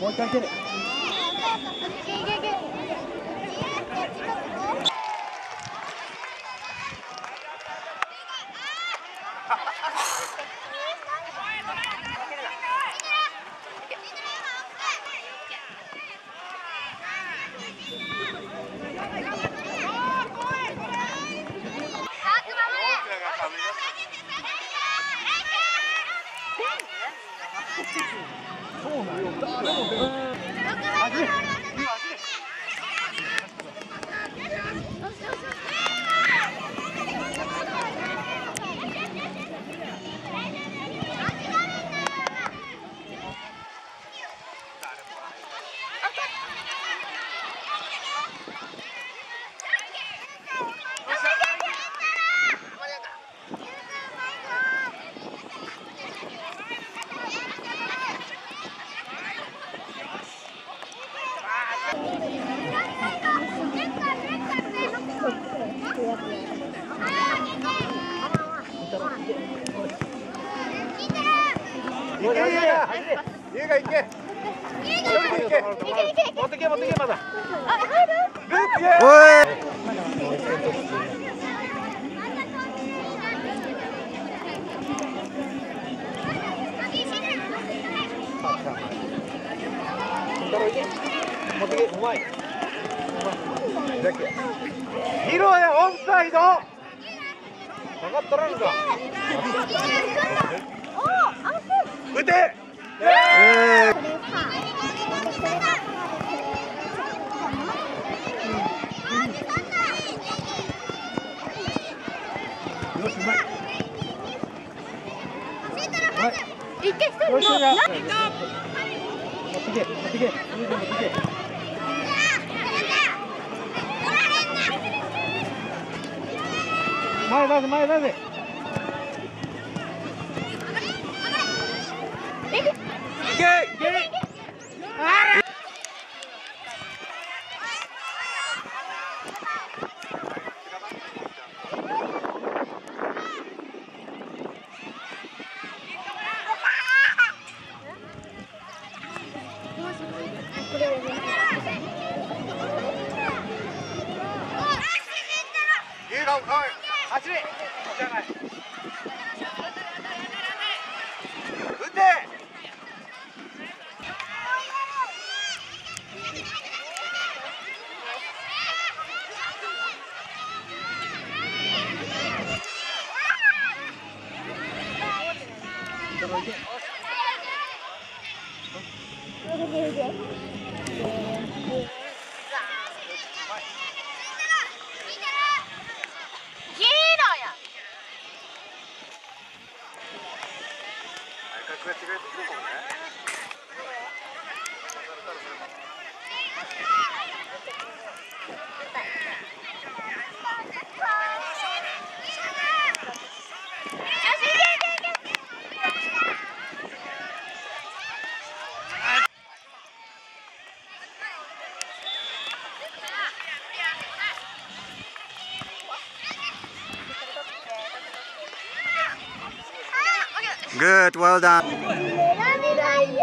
もう一回手で。そうなけいけ。家が行け。一人で行け。持ってけ持ってけまだ。ループイエーイ。持ってけうまい。だけ。ヒロやオンサイド。かかったらんか。打て。よしうまい。一回一人よしもじゃあ持ってけ持ってけ。持ってけ。前出せ前出せ。いけいけ。いいかおい走れじゃない打てヒーローやグッド well done メラメラい